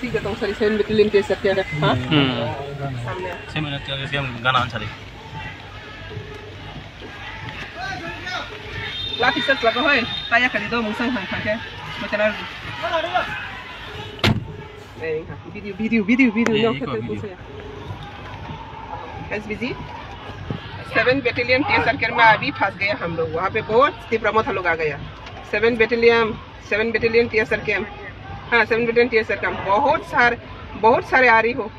ठीक है तो सरी के सकते हैं हाँ? सामने। Ansari. लाठी सट लगा है। ताया कर दो मुसंग हन खाके नहीं video video video video no SBG seven battalion T circle में अभी फंस गए हम लोग। वहाँ पे बहुत तीव्र मत लोग आ गया seven battalion seven battalion T circle हाँ सेवन बटालियन टी सर्कल बहुत सारे बहुत सारे आ रही हो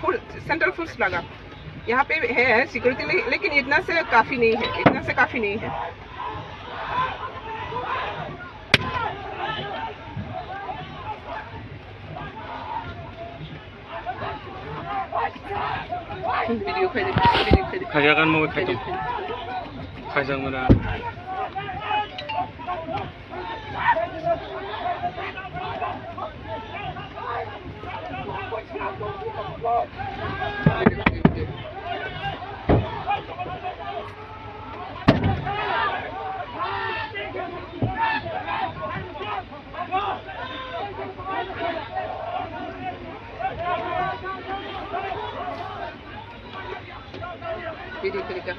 फुल सेंट्रल फोर्स लगा यहाँ पे है सिक्योरिटी ले, लेकिन इतना से काफ़ी नहीं है। इतना से काफ़ी नहीं है। वीडियो खाई वीडियो खाई Kaya kan mau Video klikkan.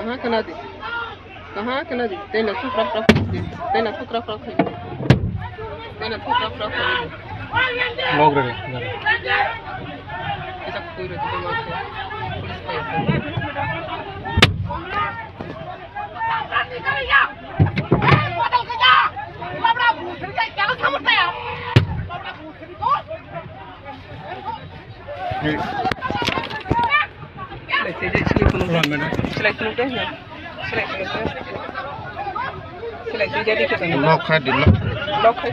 कहाँ के नदी कहाँ के नदी तेना सुख रख रख तेना सुख रख रख तेना सुख रख रख Mau gede. ऐसा कोई रहती है। पे का? এই যে সিলেক্ট করুন সিলেক্ট করুন সিলেক্ট করুন সিলেক্ট করে লক খাই দিন লক খাই